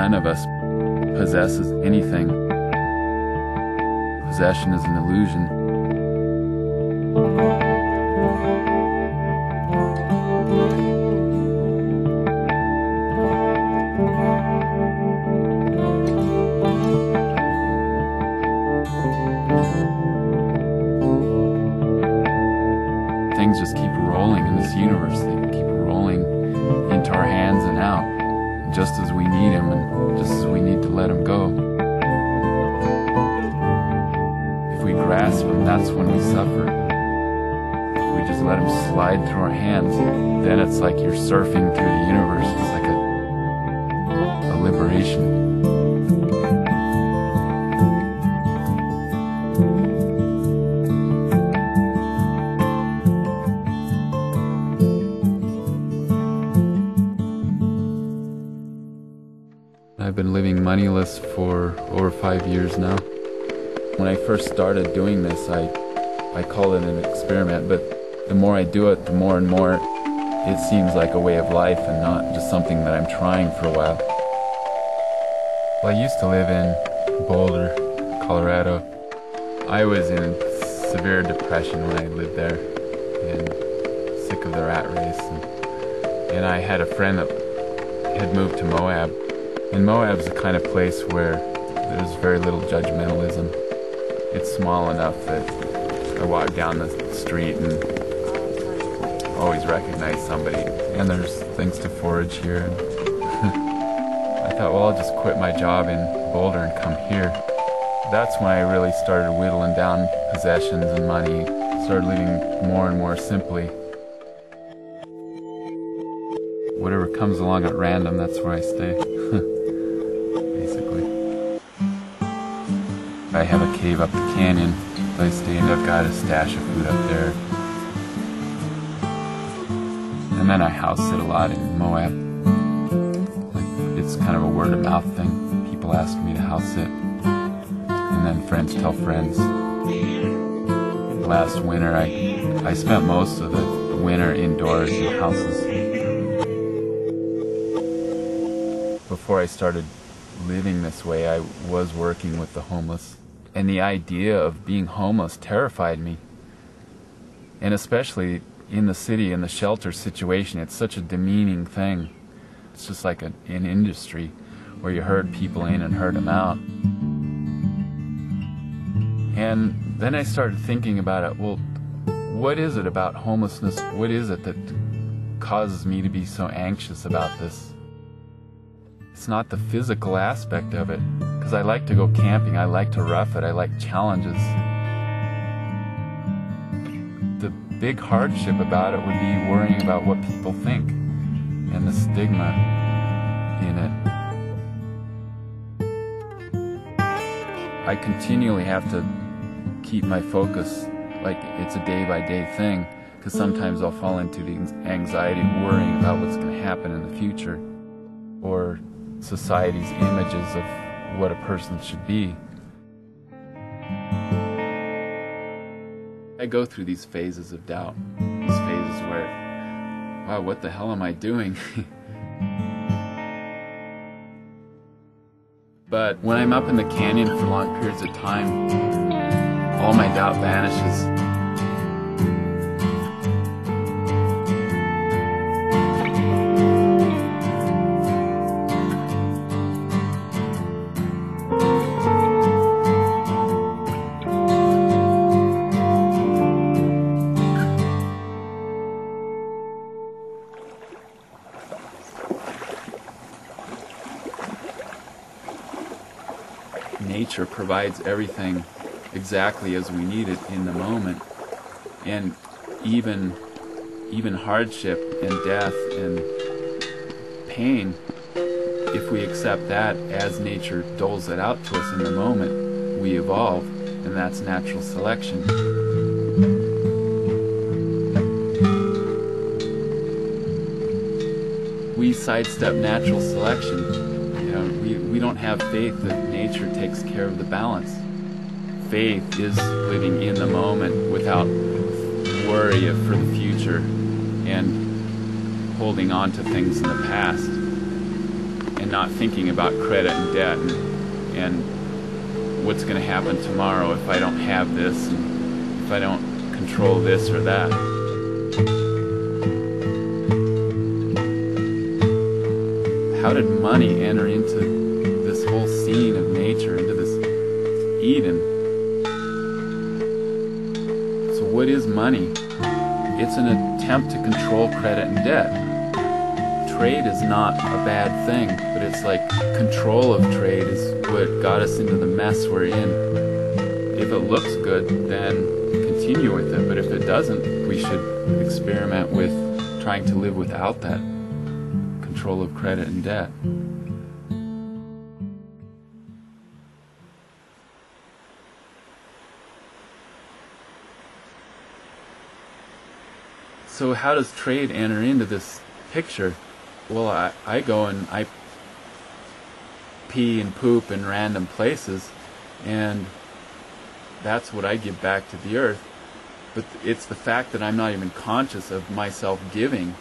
none of us possesses anything. Possession is an illusion. Things just keep rolling in this universe. They keep rolling into our hands and out, just as we need him and just as we need to let him go. If we grasp him, that's when we suffer. If we just let him slide through our hands, then it's like you're surfing through the universe. It's like a, a liberation. Moneyless for over five years now. When I first started doing this, I, I call it an experiment, but the more I do it, the more and more it seems like a way of life and not just something that I'm trying for a while. Well, I used to live in Boulder, Colorado. I was in severe depression when I lived there and sick of the rat race. And, and I had a friend that had moved to Moab and Moab's the kind of place where there's very little judgmentalism. It's small enough that I walk down the street and always recognize somebody. And there's things to forage here. I thought, well, I'll just quit my job in Boulder and come here. That's when I really started whittling down possessions and money, started living more and more simply. Whatever comes along at random, that's where I stay. I have a cave up the canyon that I stay in. I've got a stash of food up there. And then I house sit a lot in Moab. Like, it's kind of a word of mouth thing. People ask me to house sit. And then friends tell friends. Last winter, I, I spent most of the winter indoors in houses. Before I started living this way, I was working with the homeless. And the idea of being homeless terrified me. And especially in the city, in the shelter situation, it's such a demeaning thing. It's just like a, an industry where you herd people in and herd them out. And then I started thinking about it well, what is it about homelessness? What is it that causes me to be so anxious about this? It's not the physical aspect of it, because I like to go camping, I like to rough it, I like challenges. The big hardship about it would be worrying about what people think and the stigma in it. I continually have to keep my focus like it's a day by day thing because sometimes I'll fall into the anxiety worrying about what's going to happen in the future or society's images of what a person should be. I go through these phases of doubt, these phases where, wow, what the hell am I doing? but when I'm up in the canyon for long periods of time, all my doubt vanishes. Nature provides everything exactly as we need it in the moment. And even even hardship and death and pain, if we accept that as nature doles it out to us in the moment, we evolve, and that's natural selection. We sidestep natural selection you know, we, we don't have faith that nature takes care of the balance. Faith is living in the moment without worry for the future and holding on to things in the past. and not thinking about credit and debt and, and what's going to happen tomorrow if I don't have this and if I don't control this or that. How did money enter into this whole scene of nature, into this Eden? So what is money? It's an attempt to control credit and debt trade is not a bad thing, but it's like control of trade is what got us into the mess we're in. If it looks good, then continue with it, but if it doesn't, we should experiment with trying to live without that control of credit and debt. So how does trade enter into this picture? well, I, I go and I pee and poop in random places, and that's what I give back to the earth. But it's the fact that I'm not even conscious of myself giving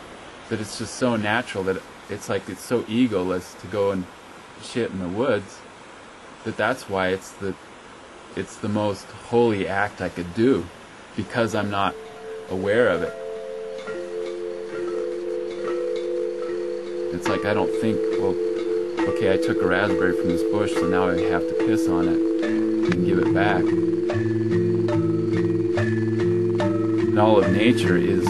that it's just so natural that it's like it's so egoless to go and shit in the woods that that's why it's the it's the most holy act I could do because I'm not aware of it. It's like I don't think, well, okay, I took a raspberry from this bush, so now I have to piss on it and give it back. And all of nature is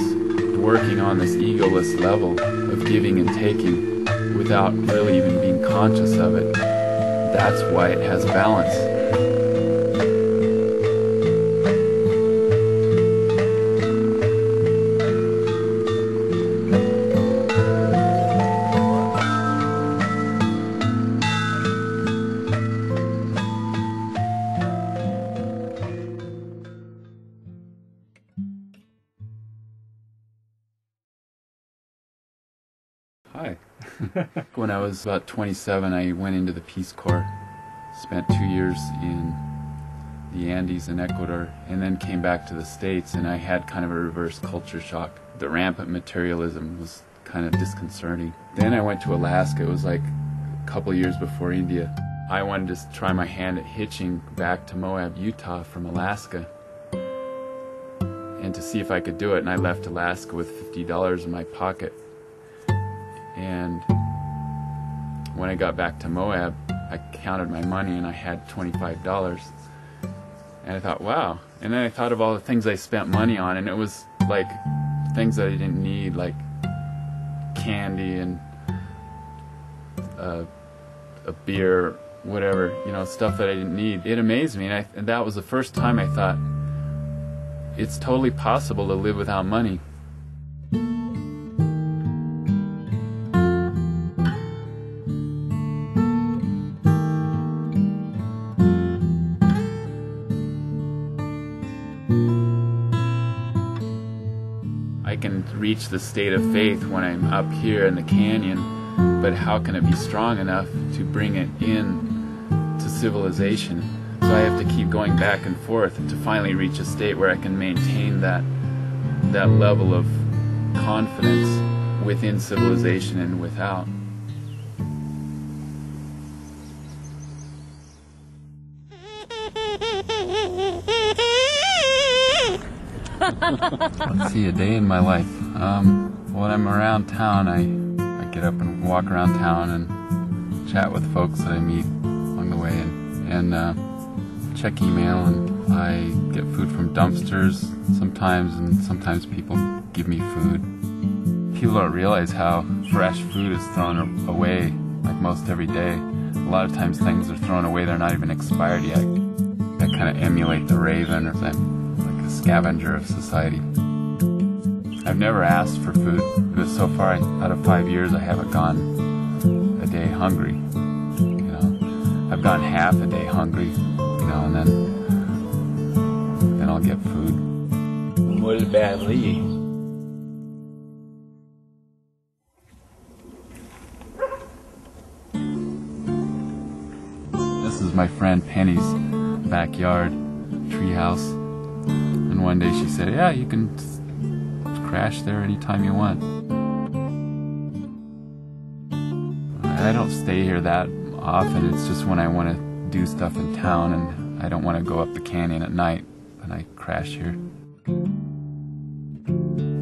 working on this egoless level of giving and taking without really even being conscious of it. That's why it has balance. Was about 27, I went into the Peace Corps. Spent two years in the Andes in Ecuador, and then came back to the States, and I had kind of a reverse culture shock. The rampant materialism was kind of disconcerting. Then I went to Alaska. It was like a couple years before India. I wanted to try my hand at hitching back to Moab, Utah from Alaska and to see if I could do it. And I left Alaska with $50 in my pocket and when I got back to Moab, I counted my money and I had $25. And I thought, wow. And then I thought of all the things I spent money on, and it was like things that I didn't need, like candy and uh, a beer, whatever, you know, stuff that I didn't need. It amazed me, and, I, and that was the first time I thought, it's totally possible to live without money. Reach the state of faith when I'm up here in the canyon, but how can it be strong enough to bring it in to civilization? So I have to keep going back and forth to finally reach a state where I can maintain that that level of confidence within civilization and without. Let's see, a day in my life. Um, when I'm around town, I, I get up and walk around town and chat with folks that I meet along the way and, and uh, check email and I get food from dumpsters sometimes and sometimes people give me food. People don't realize how fresh food is thrown away like most every day. A lot of times things are thrown away, they're not even expired yet. That kind of emulate the raven or that scavenger of society. I've never asked for food, because so far out of five years I haven't gone a day hungry. You know, I've gone half a day hungry, you know, and then then I'll get food. Molt badly. This is my friend Penny's backyard treehouse. And one day she said, yeah, you can crash there anytime you want. I don't stay here that often. It's just when I want to do stuff in town and I don't want to go up the canyon at night and I crash here.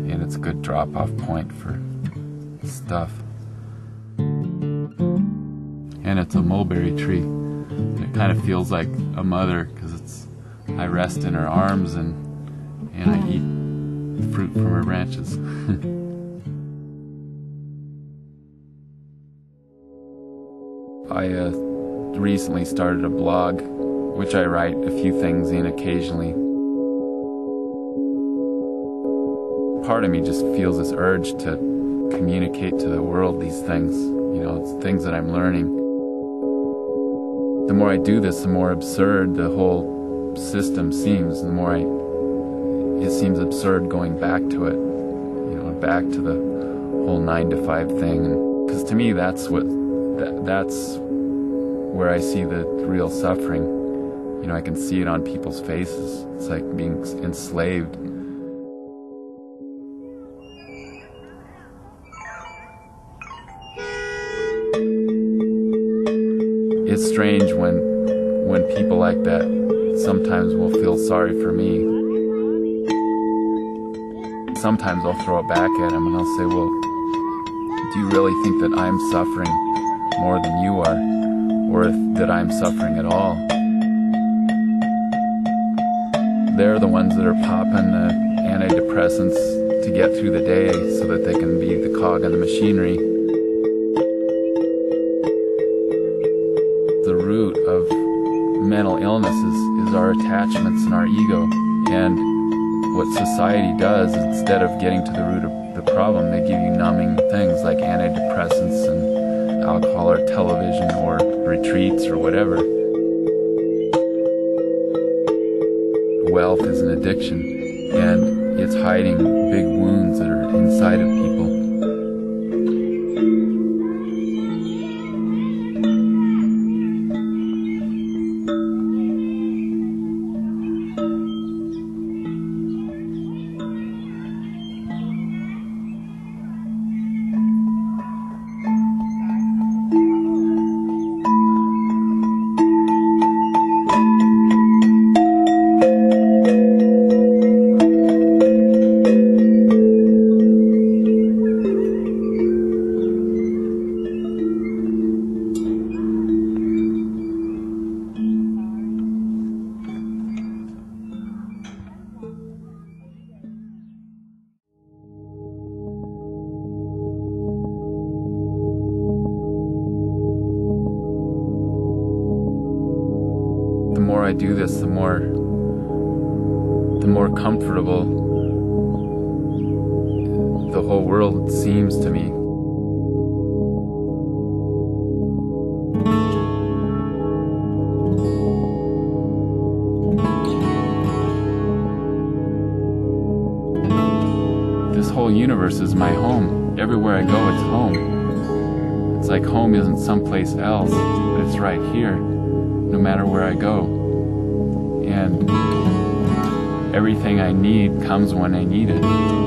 And it's a good drop off point for stuff. And it's a mulberry tree. It kind of feels like a mother because it's I rest in her arms and and I eat fruit from her branches. I uh, recently started a blog, which I write a few things in occasionally. Part of me just feels this urge to communicate to the world these things, you know, it's things that I'm learning. The more I do this, the more absurd the whole system seems, the more I, it seems absurd going back to it, you know, back to the whole nine to five thing. Because to me, that's what, that, that's where I see the real suffering. You know, I can see it on people's faces. It's like being enslaved. It's strange when when people like that sometimes will feel sorry for me. Sometimes I'll throw it back at them and I'll say, "Well, do you really think that I'm suffering more than you are?" or if, that I'm suffering at all. They're the ones that are popping the antidepressants to get through the day so that they can be the cog in the machinery. The root of mental illness is, is our attachments and our ego. And what society does, instead of getting to the root of the problem, they give you numbing things like antidepressants and alcohol or television or retreats or whatever. Wealth is an addiction and it's hiding big wounds that are inside of people. I do this, the more the more comfortable the whole world seems to me. This whole universe is my home. Everywhere I go, it's home. It's like home isn't someplace else, but it's right here, no matter where I go and everything I need comes when I need it.